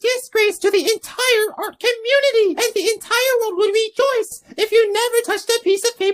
disgrace to the entire art community, and the entire world would rejoice if you never touched a piece of paper.